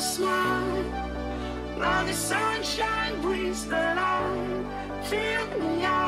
smile. Now the sunshine brings the light. Feel me out.